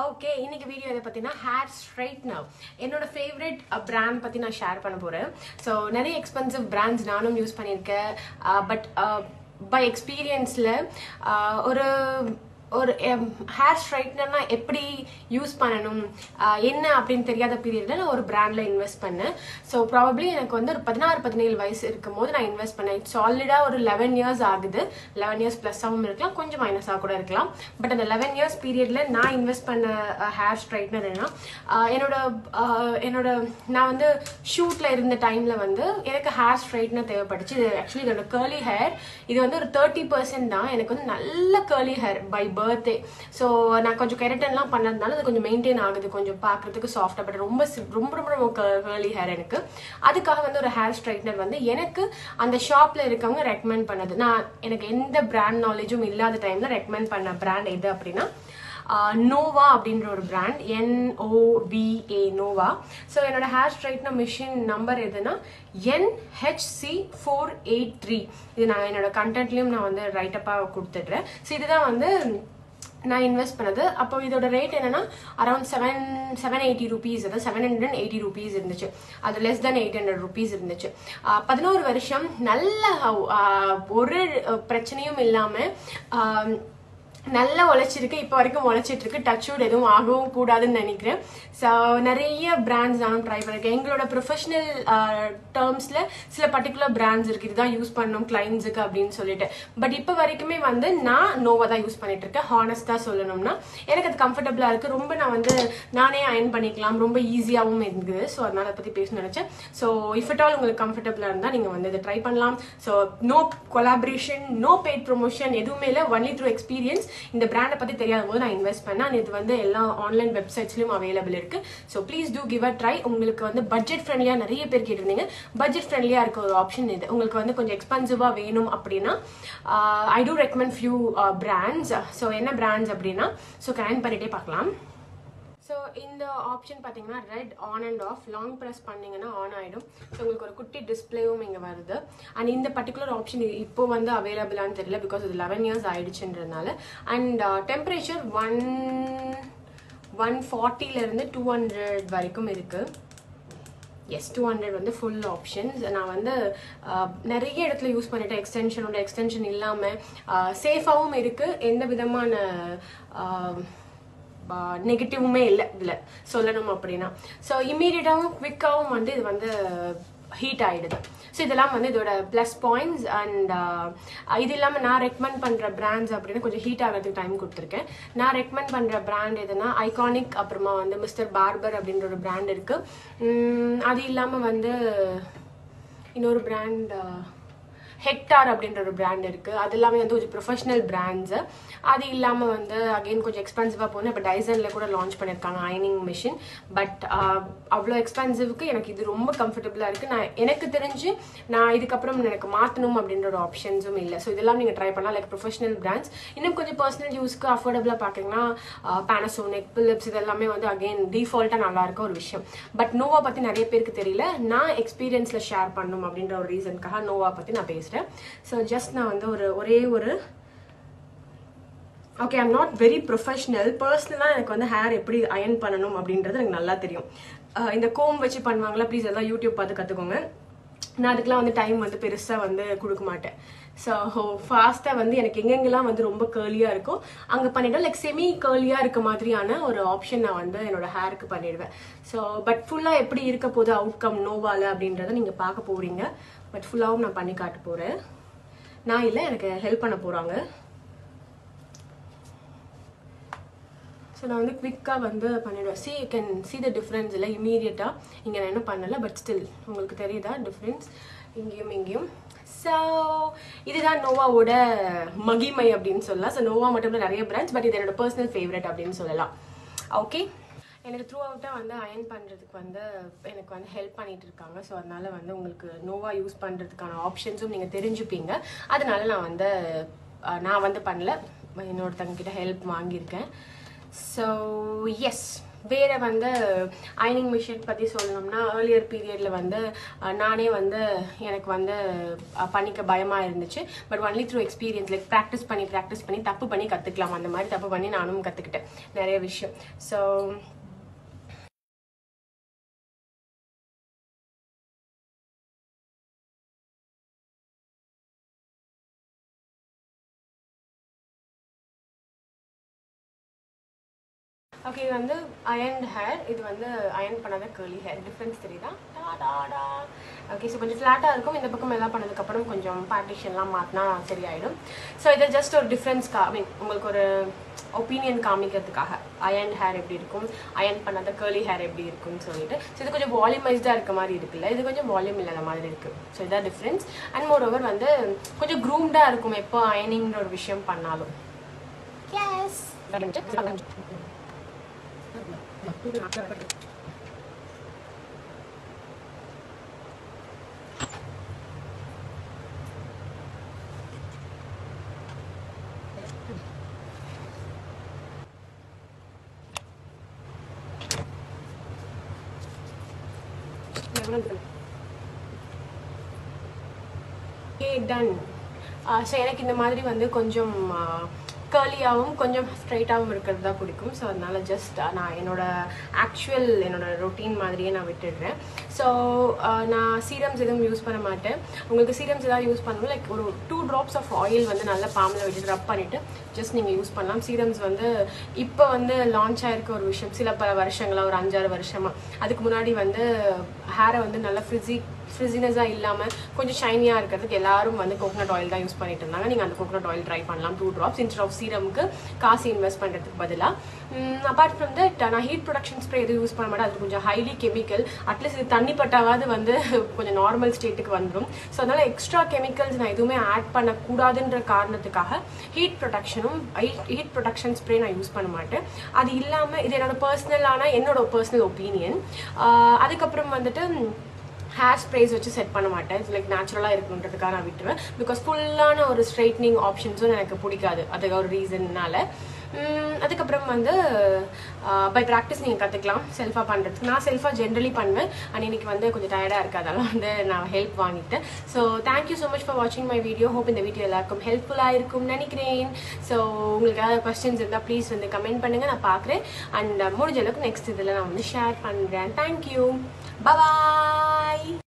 Okay இன்னைக்கு video இதை பற்றினா ஹேர் ஸ்ட்ரைட்னர் என்னோட ஃபேவரட் பிராண்ட் பற்றி நான் ஷேர் பண்ண போகிறேன் ஸோ நிறைய எக்ஸ்பென்சிவ் பிராண்ட்ஸ் நானும் யூஸ் பண்ணியிருக்கேன். பட் பை எக்ஸ்பீரியன்ஸில் ஒரு ஒரு ஹேர் ஸ்ட்ரைட்னர்னா எப்படி யூஸ் பண்ணணும்? என்ன அப்படின்னு தெரியாத பீரியடில் நான் ஒரு பிராண்டில் இன்வெஸ்ட் பண்ணேன். ஸோ ப்ராபப்ளி எனக்கு வந்து ஒரு பதினாறு பதினேழு வயசு இருக்கும் போது நான் இன்வெஸ்ட் பண்ணேன். இட்ஸ் ஆல்ரெடா ஒரு லெவன் இயர்ஸ் ஆகுது. லெவன் இயர்ஸ் ப்ளஸ்ஸாகவும் இருக்கலாம். கொஞ்சம் மைனஸாக கூட இருக்கலாம். பட் அந்த லெவன் இயர்ஸ் பீரியடில் நான் இன்வெஸ்ட் பண்ண ஹேர் ஸ்ட்ரைட்னர் என்ன என்னோட என்னோட நான் வந்து ஷூட்டில் இருந்த டைமில் வந்து எனக்கு ஹேர் ஸ்ட்ரைட்னர் தேவைப்பட்டுச்சு இது ஆக்சுவலி இதோட கேர்லி ஹேர் இது வந்து ஒரு தேர்ட்டி பர்சன்ட் தான். எனக்கு வந்து நல்ல curly hair by birthday so நான் கொஞ்சம் கெரட்டன்லாம் பண்ணதுனால அது கொஞ்சம் மெயின்டைன் ஆகுது. கொஞ்சம் பார்க்கறதுக்கு சாஃப்டாக பட் ரொம்ப ரொம்ப ரொம்ப ரொம்ப கேர்லி ஹேர் எனக்கு. அதுக்காக வந்து ஒரு ஹேர் ஸ்ட்ரைட்னர் வந்து எனக்கு அந்த ஷாப்பில் இருக்கவங்க ரெக்கமெண்ட் பண்ணது. நான் எனக்கு எந்த பிராண்ட் நாலேஜும் இல்லாத டைமில் ரெக்கமெண்ட் பண்ண பிராண்ட் எது அப்படின்னா நோவா அப்படின்ற ஒரு brand N O V A Nova so என்னோட ஹேர் ஸ்ட்ரைட்னர் மிஷின் நம்பர் எதுனா என்ஹெச்சி ஃபோர் எயிட் த்ரீ இது நான் என்னோட கண்டென்ட்லயும் நான் வந்து ரைட்டப்பாக கொடுத்துட்றேன். ஸோ இதுதான் வந்து நான் இன்வெஸ்ட் பண்ணது. அப்போ இதோட ரேட் என்னன்னா around seven seven eighty rupees அதாவது செவன் ஹண்ட்ரட் எயிட்டி ருபீஸ் இருந்துச்சு. அது less than eight hundred rupees இருந்துச்சு. பதினோரு வருஷம் நல்ல ஒரு பிரச்சனையும் இல்லாமல் நல்லா உழைச்சிருக்கு இப்போ வரைக்கும் உழைச்சிட்டு இருக்கு டச் வுட் எதுவும் ஆகவும் கூடாதுன்னு நினைக்கிறேன். ஸோ நிறைய பிராண்ட்ஸ் நானும் ட்ரை பண்ணிருக்கேன். எங்களோட ப்ரொஃபஷனல் டேர்ம்ஸில் சில பர்டிகுலர் பிராண்ட்ஸ் இருக்குது இதுதான் யூஸ் பண்ணணும் கிளைண்ட்ஸுக்கு அப்படின்னு சொல்லிட்டு. பட் இப்போ வரைக்குமே வந்து நான் நோவா தான் யூஸ் பண்ணிட்டு இருக்கேன் ஹானஸ்டாக சொல்லணும்னா. எனக்கு அது கம்ஃபர்டபுளாக இருக்குது ரொம்ப நான் வந்து நானே அயன் பண்ணிக்கலாம். ரொம்ப ஈஸியாகவும் இருக்குது. ஸோ அதனால் அதை பற்றி பேச நினச்சேன். ஸோ இஃப் அட் ஆல் உங்களுக்கு கம்ஃபர்டபுளாக இருந்தால் நீங்கள் வந்து இதை ட்ரை பண்ணலாம். So no collaboration no paid promotion எதுவுமே இல்லை. ஒன்லி த்ரூ எக்ஸ்பீரியன்ஸ் இந்த பிராண்டை பற்றி தெரியாத போது நான் இன்வெஸ்ட் பண்ணேன். இது வந்து எல்லா ஆன்லைன் வெப்சைட்ஸ்லையும் அவைலபிள் இருக்கு. So please do give a try உங்களுக்கு வந்து பட்ஜெட் ஃப்ரெண்ட்லியாக நிறைய பேர் கேட்டிருந்தீங்க. பட்ஜெட் ஃப்ரெண்ட்லியாக இருக்க ஒரு ஆப்ஷன் இது. உங்களுக்கு வந்து கொஞ்சம் எக்ஸ்பென்சிவாக வேணும் அப்படின்னா I do recommend few brands so என்ன பிராண்ட்ஸ் அப்படின்னா ஸோ கனெக்ட் பண்ணிட்டே பார்க்கலாம். ஸோ இந்த ஆப்ஷன் பார்த்தீங்கன்னா red on and off long press பண்ணீங்கன்னா ஆன் ஆகிடும் ஸோ உங்களுக்கு ஒரு குட்டி டிஸ்பிளேவும் இங்கே வருது. அண்ட் இந்த பர்டிகுலர் ஆப்ஷன் இப்போ வந்து அவைலபிளானு தெரியல பிகாஸ் இது லெவன் இயர்ஸ் ஆயிடுச்சுன்றதுனால. அண்ட் டெம்பரேச்சர் ஒன் ஒன் ஃபார்ட்டிலேருந்து டூ ஹண்ட்ரட் வரைக்கும் இருக்குது எஸ் டூ ஹண்ட்ரட் வந்து ஃபுல் ஆப்ஷன்ஸ் நான் வந்து uh, நிறைய இடத்துல யூஸ் பண்ணிட்டேன். எக்ஸ்டென்ஷனோட எக்ஸ்டென்ஷன் இல்லாமல் சேஃபாகவும் uh, இருக்குது எந்த விதமான uh, நெகட்டிவுமே இல்லை இதில். சொல்லணும் அப்படின்னா. ஸோ இம்மீடியட்டாகவும் குவிக்காகவும் வந்து இது வந்து ஹீட் ஆகிடுது ஸோ இதெல்லாம் வந்து இதோட ப்ளஸ் பாயிண்ட்ஸ் அண்ட் இது இல்லாமல் நான் ரெக்கமெண்ட் பண்ணுற பிராண்ட்ஸ் அப்படின்னு கொஞ்சம் ஹீட் ஆகிறதுக்கு டைம் கொடுத்துருக்கேன். நான் ரெக்கமெண்ட் பண்ணுற பிராண்ட் எதுனா ஐகானிக் அப்புறமா வந்து மிஸ்டர் பார்பர் அப்படின்ற ஒரு பிராண்ட் இருக்குது அது இல்லாமல் வந்து இன்னொரு பிராண்ட் ஹெக்டார் அப்படின்ற ஒரு பிராண்ட் இருக்கு. அது எல்லாமே வந்து கொஞ்சம் ப்ரொஃபஷனல் பிராண்ட்ஸ் அது இல்லாமல் வந்து அகைன் கொஞ்சம் எக்ஸ்பென்சிவாக போகணும் இப்போ டைசனில் கூட லான்ச் பண்ணியிருக்காங்க அயனிங் மிஷின் பட் அவ்வளோ எக்ஸ்பென்சிவ்க்கு எனக்கு இது ரொம்ப கம்ஃபர்டபுளாக இருக்குது நான் எனக்கு தெரிஞ்சு நான் இதுக்கப்புறம் எனக்கு மாற்றணும் அப்படின்ற ஒரு ஆப்ஷன்ஸும் இல்லை. ஸோ இதெல்லாம் நீங்கள் ட்ரை பண்ணலாம். லைக் ப்ரொஃபஷனல் பிராண்ட்ஸ் இன்னும் கொஞ்சம் பர்சனல் யூஸ்க்கு அஃபோர்டபுளாக பார்த்தீங்கன்னா பேனசோனிக் பிலிப்ஸ் இதெல்லாமே வந்து அகைன் டிஃபால்ட்டாக நல்லா இருக்க ஒரு விஷயம். பட் நோவா பற்றி நிறைய பேருக்கு தெரியல. நான் எக்ஸ்பீரியன்ஸில் ஷேர் பண்ணணும் அப்படின்ற ஒரு ரீசனுக்காக நோவா பற்றி நான் பேசுகிறேன் வச்சுட்டேன் ஸோ ஜஸ்ட் நான் வந்து ஒரு ஒரே ஒரு okay I'm not very professional பர்சனலாக எனக்கு வந்து ஹேர் எப்படி அயன் பண்ணணும் அப்படின்றது எனக்கு நல்லா தெரியும். Uh, இந்த கோம் வச்சு பண்ணுவாங்களா ப்ளீஸ் எல்லாம் யூடியூப் பார்த்து கற்றுக்கோங்க நான் அதுக்கெலாம் வந்து டைம் வந்து பெருசாக வந்து கொடுக்க மாட்டேன். ஸோ ஃபாஸ்ட்டாக வந்து எனக்கு எங்கெங்கெல்லாம் வந்து ரொம்ப கேர்லியாக இருக்கோ அங்கே பண்ணிவிட்டு லைக் செமி கேர்லியாக இருக்க மாதிரியான ஒரு ஆப்ஷன் நான் வந்து என்னோட ஹேருக்கு பண்ணிடுவேன். ஸோ பட் ஃபுல்லாக எப்படி இருக்க போகுது அவுட்கம் நோவால் அப்படின்றத நீங்கள் பார்க்க போகிறீங்க பட் ஃபுல்லாகவும் நான் பண்ணி காட்ட போகிறேன் நான் இல்லை எனக்கு ஹெல்ப் பண்ண போகிறாங்க ஸோ நான் வந்து குவிக்காக வந்து பண்ணிடுவேன். See you can see the difference இல்லை இமீடியட்டாக இங்கே நான் என்ன பண்ணலை பட் ஸ்டில் உங்களுக்கு தெரியுதா டிஃப்ரென்ஸ் இங்கேயும் இங்கேயும். ஸோ இதுதான் நோவாவோட மகிமை அப்படின்னு சொல்லலாம். ஸோ நோவா மட்டும் நிறைய பிரான்ச் பட் இது என்னோட பர்சனல் ஃபேவரட் அப்படின்னு சொல்லலாம். ஓகே எனக்கு த்ரூ அவுட்டாக வந்து அயன் பண்ணுறதுக்கு வந்து எனக்கு வந்து ஹெல்ப் பண்ணிகிட்டு இருக்காங்க. ஸோ அதனால் வந்து உங்களுக்கு நோவா யூஸ் பண்ணுறதுக்கான ஆப்ஷன்ஸும் நீங்கள் தெரிஞ்சுப்பீங்க. அதனால நான் வந்து நான் வந்து பண்ணல. என்னோடத்தங்க கிட்ட ஹெல்ப் வாங்கியிருக்கேன். ஸோ எஸ் வேறு வந்து அயனிங் மிஷின் பற்றி சொல்லணும்னா ஏர்லியர் பீரியடில் வந்து நானே வந்து எனக்கு வந்து பண்ணிக்க பயமாக இருந்துச்சு. But only through experience like practice பண்ணி ப்ராக்டிஸ் பண்ணி தப்பு பண்ணி கற்றுக்கலாம் அந்த மாதிரி தப்பு பண்ணி நானும் கற்றுக்கிட்டேன் நிறைய விஷயம். ஸோ ஓகே இது வந்து அயன்ட் ஹேர் இது வந்து அயன் பண்ணாத கேர்லி ஹேர் டிஃப்ரென்ஸ் தெரியுதா? ஓகே ஸோ கொஞ்சம் ஃப்ளாட்டாக இருக்கும். இந்த பக்கம் எல்லாம் பண்ணதுக்கப்புறம் கொஞ்சம் பார்ட்டிஷன்லாம் மாற்றினா சரியாயிடும். ஸோ இது ஜஸ்ட் ஒரு டிஃப்ரென்ஸ்க்கா ஐ மீன் உங்களுக்கு ஒரு ஒப்பீனியன் காமிக்கிறதுக்காக. அயன் ஹேர் எப்படி இருக்கும்? அயன் பண்ணாத கேர்லி ஹேர் எப்படி இருக்கும்னு சொல்லிட்டு. ஸோ இது கொஞ்சம் வால்யூமைஸ்டாக இருக்க மாதிரி இருக்குல்ல? இது கொஞ்சம் வால்யூம் இல்லாத மாதிரி இருக்குது ஸோ இதான் டிஃப்ரென்ஸ் அண்ட் மோர் ஓவர் வந்து கொஞ்சம் க்ரூம்டாக இருக்கும் எப்போ அயனிங்கிற ஒரு விஷயம் பண்ணாலும். எஸ் டன் ஸோ uh, எனக்கு இந்த மாதிரி வந்து கொஞ்சம் uh, கேர்லியாகவும் கொஞ்சம் ஸ்ட்ரைட்டாகவும் இருக்கிறது தான் பிடிக்கும். ஸோ அதனால் ஜஸ்ட் நான் என்னோட ஆக்சுவல் என்னோட ரொட்டீன் மாதிரியே நான் விட்டுடுறேன். ஸோ நான் சீரம்ஸ் எதுவும் யூஸ் பண்ண மாட்டேன். உங்களுக்கு சீரம்ஸ் ஏதாவது யூஸ் பண்ணணும் லைக் ஒரு டூ ட்ராப்ஸ் ஆஃப் ஆயில் வந்து நல்லா பாமில் விட்டு ரப் பண்ணிவிட்டு ஜஸ்ட் நீங்கள் யூஸ் பண்ணலாம். சீரம்ஸ் வந்து இப்போ வந்து லான்ச் ஆகிருக்க ஒரு விஷயம். சில பல வருஷங்களாக ஒரு அஞ்சாறு வருஷமாக அதுக்கு முன்னாடி வந்து ஹேரை வந்து நல்லா ஃப்ரிஸி ஃப்ரிஸினஸாக இல்லாமல் கொஞ்சம் ஷைனியாக இருக்கிறதுக்கு எல்லாரும் வந்து கோகனட் ஆயில் தான் யூஸ் பண்ணிட்டு இருந்தாங்க. நீங்கள் அந்த கோகனட் ஆயில் ட்ரை பண்ணலாம். டூ ட்ராப்ஸ் இன்ஸ்ட் ஆஃப் சீரமுக்கு காசு இன்வெஸ்ட் பண்ணுறதுக்கு பதிலாக அப்பார்ட் ஃப்ரம் தட் நான் ஹீட் ப்ரொடக்ஷன் ஸ்ப்ரே எதுவும் யூஸ் பண்ண மாட்டேன். அது கொஞ்சம் ஹைலி கெமிக்கல் அட்லீஸ்ட் இது தண்ணி பட்டாவது வந்து கொஞ்சம் நார்மல் ஸ்டேட்டுக்கு வந்துடும் ஸோ அதனால் எக்ஸ்ட்ரா கெமிக்கல்ஸ் நான் எதுவுமே ஆட் பண்ணக்கூடாதுன்ற காரணத்துக்காக ஹீட் ப்ரொடக்ஷனும் ஹீட் ப்ரொடக்ஷன் ஸ்ப்ரே நான் யூஸ் பண்ண மாட்டேன். அது இல்லாமல் இது என்னோட பர்சனலான என்னோட பர்சனல் ஒப்பீனியன் அதுக்கப்புறம் வந்துட்டு ஹேர் ஸ்ப்ரேஸ் வச்சு செட் பண்ண மாட்டேன். லைக் நேச்சுரலாக இருக்கணுன்றதுக்காக நான் விட்டுருவேன். பிகாஸ் ஃபுல்லான ஒரு ஸ்ட்ரைட்னிங் ஆப்ஷன்ஸும் எனக்கு பிடிக்காது. அது ஒரு ரீசன்னால அதுக்கப்புறம் வந்து பை ப்ராக்டிஸ் நீங்கள் கற்றுக்கலாம் செல்ஃபாக பண்ணுறதுக்கு நான் செல்ஃபாக ஜென்ரலி பண்ணுவேன். அண்ட் இன்னைக்கு வந்து கொஞ்சம் டயர்டாக இருக்குது அதெல்லாம் வந்து நான் ஹெல்ப் வாங்கிட்டேன். So thank you so much for வாட்சிங் மை வீடியோ ஹோப் இந்த வீடியோ எல்லாருக்கும் ஹெல்ப்ஃபுல்லாக இருக்கும்னு நினைக்கிறேன். ஸோ உங்களுக்கு ஏதாவது கொஸ்டின்ஸ் இருந்தால் ப்ளீஸ் வந்து கமெண்ட் பண்ணுங்கள் நான் பார்க்குறேன். அண்ட் முடிஞ்ச அளவுக்கு நெக்ஸ்ட் இதில் நான் வந்து ஷேர் பண்ணுறேன் தேங்க்யூ பாய்